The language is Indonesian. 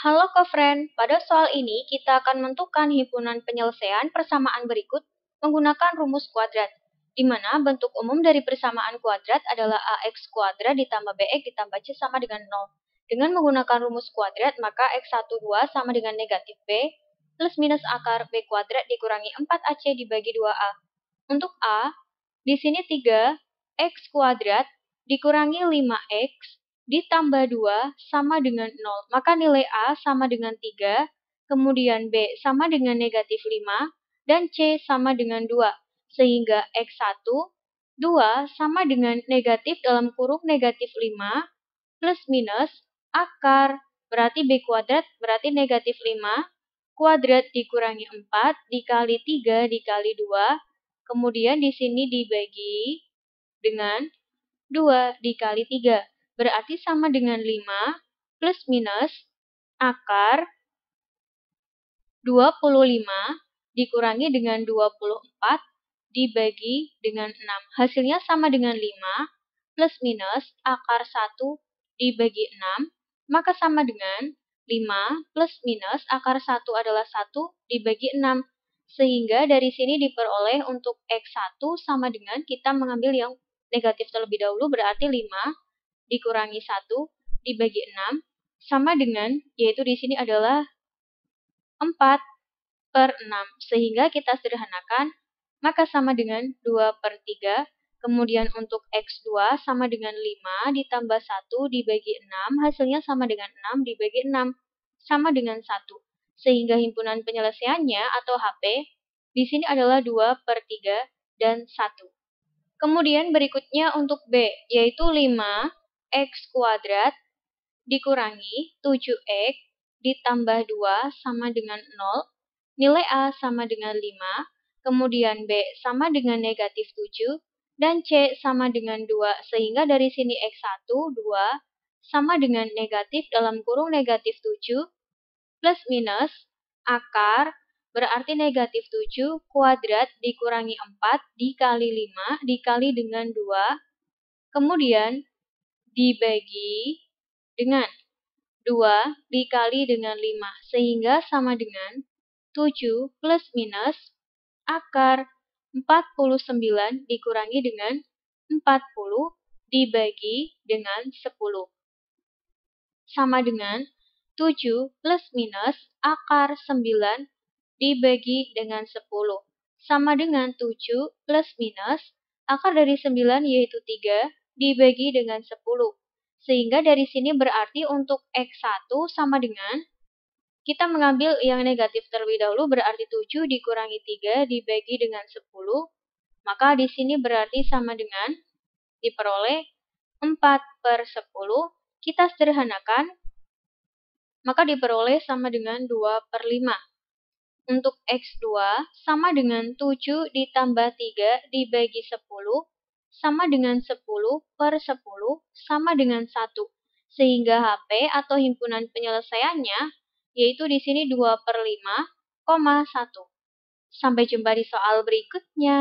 Halo co-friend, pada soal ini kita akan menentukan himpunan penyelesaian persamaan berikut menggunakan rumus kuadrat, di mana bentuk umum dari persamaan kuadrat adalah ax kuadrat ditambah bx ditambah c sama dengan 0. Dengan menggunakan rumus kuadrat, maka x12 sama dengan negatif b, plus minus akar b kuadrat dikurangi 4ac dibagi 2a. Untuk a, di sini 3 x kuadrat dikurangi 5x ditambah 2 sama dengan 0. Maka nilai A sama dengan 3, kemudian B sama dengan negatif 5, dan C sama dengan 2. Sehingga X1, 2 sama dengan negatif dalam kurung negatif 5, plus minus akar, berarti B kuadrat berarti negatif 5, kuadrat dikurangi 4, dikali 3, dikali 2, kemudian di sini dibagi dengan 2 dikali 3 berarti sama dengan 5 plus minus akar 25 dikurangi dengan 24 dibagi dengan 6. Hasilnya sama dengan 5 plus minus akar 1 dibagi 6, maka sama dengan 5 plus minus akar 1 adalah 1 dibagi 6. Sehingga dari sini diperoleh untuk X1 sama dengan kita mengambil yang negatif terlebih dahulu berarti 5 dikurangi 1 dibagi 6 sama dengan, yaitu di sini adalah 4 per 6. Sehingga kita sederhanakan, maka sama dengan 2 per 3. Kemudian untuk X2 sama dengan 5 ditambah 1 dibagi 6, hasilnya sama dengan 6 dibagi 6, sama dengan 1. Sehingga himpunan penyelesaiannya atau HP di sini adalah 2 per 3 dan 1. Kemudian berikutnya untuk B, yaitu 5 x kuadrat dikurangi 7x ditambah 2 sama dengan 0, nilai A sama dengan 5, kemudian B sama dengan negatif 7, dan C sama dengan 2, sehingga dari sini X1, 2, sama dengan negatif dalam kurung negatif 7, plus minus, akar, berarti negatif 7, kuadrat dikurangi 4, dikali 5, dikali dengan 2, kemudian dibagi dengan 2 dikali dengan 5, sehingga sama dengan 7 plus minus akar 49 dikurangi dengan 40 dibagi dengan 10. Sama dengan 7 plus minus akar 9 dibagi dengan 10. Sama dengan 7 plus minus akar dari 9 yaitu 3 dibagi dengan 10. Sehingga dari sini berarti untuk X1 sama dengan kita mengambil yang negatif terlebih dahulu berarti 7 dikurangi 3 dibagi dengan 10. Maka di sini berarti sama dengan diperoleh 4 per 10. Kita sederhanakan, maka diperoleh sama dengan 2 per 5. Untuk X2 sama dengan 7 ditambah 3 dibagi 10 sama dengan 10 per 10 sama dengan 1. Sehingga HP atau himpunan penyelesaiannya yaitu di sini 2 per 5, 1. Sampai jumpa di soal berikutnya.